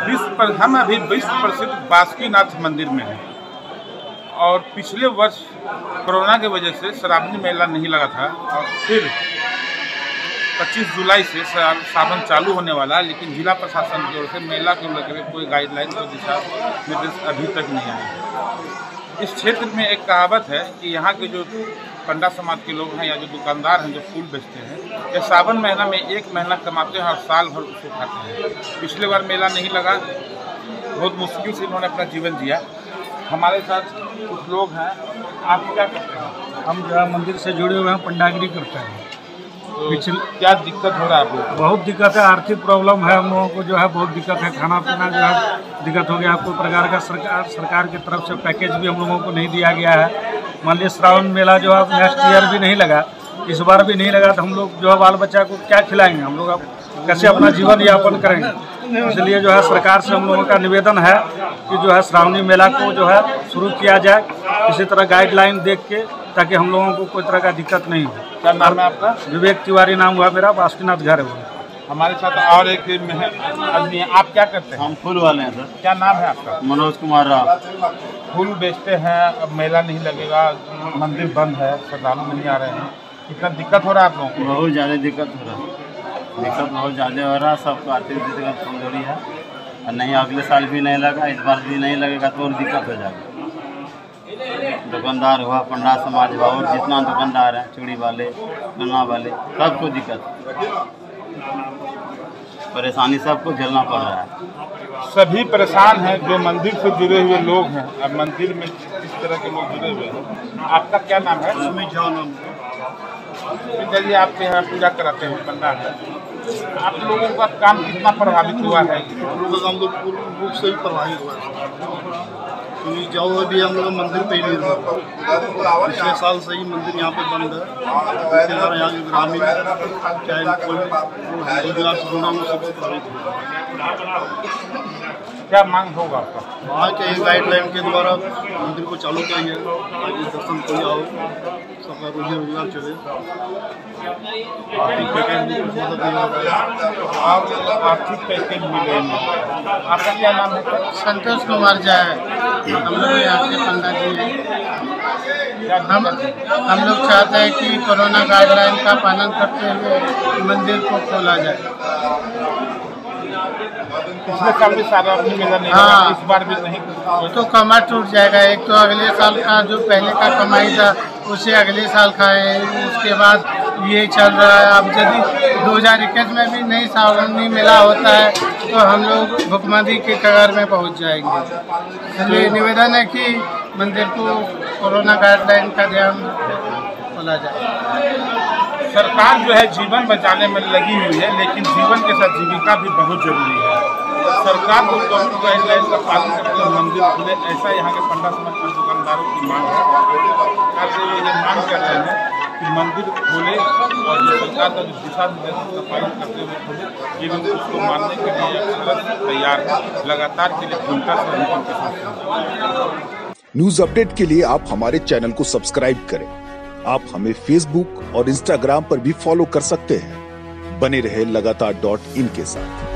विश्व पर, हम अभी विश्व प्रसिद्ध बासुकीनाथ मंदिर में हैं। और पिछले वर्ष कोरोना के वजह से श्रावणी मेला नहीं लगा था, और फिर 25 जुलाई से सावन चालू होने वाला है, लेकिन जिला प्रशासन की ओर से मेला को लेकर कोई गाइडलाइन कोई दिशा निर्देश अभी तक नहीं आया इस क्षेत्र में एक कहावत है कि यहाँ के जो पंडा समाज के लोग हैं या जो दुकानदार हैं, जो फूल बेचते हैं, ये सावन महीना में एक महीना कमाते हैं और साल भर उसको खाते हैं। पिछले बार मेला नहीं लगा। बहुत मुश्किल से इन्होंने अपना जीवन जिया। हमारे साथ कुछ लोग हैं। आप क्या करते हैं? हम जो मंदिर से जुड़े हुए हैं, पंडागिरी करते हैं। पिछले क्या दिक्कत हो रहा है आप लोग बहुत दिक्कत है आर्थिक प्रॉब्लम है हम लोगों को जो है बहुत दिक्कत है खाना पीना जो है दिक्कत हो गया। कोई प्रकार का सरकार सरकार की तरफ़ से पैकेज भी हम लोगों को नहीं दिया गया है। मान लीजिए श्रावण मेला जो है नेक्स्ट ईयर भी नहीं लगा। इस बार भी नहीं लगा तो हम लोग जो है बाल बच्चा को क्या खिलाएँगे? हम लोग अब कैसे अपना जीवन यापन करेंगे? इसलिए जो है सरकार से हम लोगों का निवेदन है कि जो है श्रावणी मेला को जो है शुरू किया जाए। इसी तरह गाइडलाइन देख के ताकि हम लोगों को कोई तरह का दिक्कत नहीं हो। क्या नाम है आपका? विवेक तिवारी नाम हुआ मेरा बासुकीनाथ घर है हमारे साथ और एक आदमी है। आप क्या करते हैं? हम फूल वाले हैं सर। क्या नाम है आपका? मनोज कुमार राव। फूल बेचते हैं अब मेला नहीं लगेगा मंदिर बंद है श्रद्धालु नहीं आ रहे हैं। कितना दिक्कत हो रहा है आप लोगों को? बहुत ज़्यादा दिक्कत हो रहा है। दिक्कत बहुत ज़्यादा हो रहा है सबको आर्थिक स्थिति कमज़ोरी है। और नहीं अगले साल भी नहीं लगा इस बार भी नहीं लगेगा तो और दिक्कत हो जाएगा। दुकानदार हुआ पंडा समाज हुआ और जितना दुकानदार है चूड़ी वाले गन्ना वाले सबको दिक्कत। परेशानी सबको झेलना पड़ रहा है। सभी परेशान हैं जो मंदिर से जुड़े हुए लोग हैं। अब मंदिर में इस तरह के लोग जुड़े हुए हैं? आपका क्या नाम है? चलिए आपके यहाँ पूजा कराते हैं पंडा। है आप लोगों का काम कितना प्रभावित हुआ है? हम लोग हम लोग पूर्ण रूप से ही प्रभावित हुआ है। क्योंकि जाओ अभी हम लोग मंदिर पे ही। पिछले साल से ही मंदिर यहाँ पे बंद है। यहाँ के ग्रामीण, चाहे कोई रोज़गार से जुड़ा हो सबसे प्रभावित हुआ क्या मांग होगा आपका? वहाँ के गाइडलाइन के द्वारा मंदिर को चालू किया गया ताकि दर्शन कोई आओ सबका रोजी रोज़गार चले। आर्थिक पैकेज आर्थिक पैकेज मिले आपका क्या नाम है? संतोष कुमार झा है। हम लोग यहाँ के पंडा जी हैं हम हम लोग चाहते हैं कि कोरोना गाइडलाइन का पालन करते हुए मंदिर को खोला जाए। पिछले साल भी सार्वजनिक मेला नहीं हाँ। इस बार भी नहीं। तो कमा टूट जाएगा एक तो अगले साल का जो पहले का कमाई था उसे अगले साल खाए उसके बाद ये चल रहा है। अब यदि दो हज़ार इक्कीस में भी नई सावरणी मेला होता है तो हम लोग भुखमंदी के कगार में पहुँच जाएँगे। इसलिए निवेदन है कि मंदिर को कोरोना गाइडलाइन का ध्यान खोला जाए। सरकार जो है जीवन बचाने में लगी हुई है लेकिन जीवन के साथ जीविका भी बहुत ज़रूरी है। सरकार को कोविड गाइडलाइन का पालन करते हुए मंदिर खुले, ऐसा यहाँ के पंडा समाज के दुकानदारों की मांग है। सरकार से ये मांग कर रहे हैं कि मंदिर खोले और जो सरकार का जो दिशा निर्देश का पालन करते हुए खोले, ये लोग उसको मानने के लिए तैयार है। लगातार के लिए भूमिका से उनके साथ न्यूज़ अपडेट के लिए आप हमारे चैनल को सब्सक्राइब करें। आप हमें फेसबुक और इंस्टाग्राम पर भी फॉलो कर सकते हैं। बने रहे लगातार डॉट इन के साथ।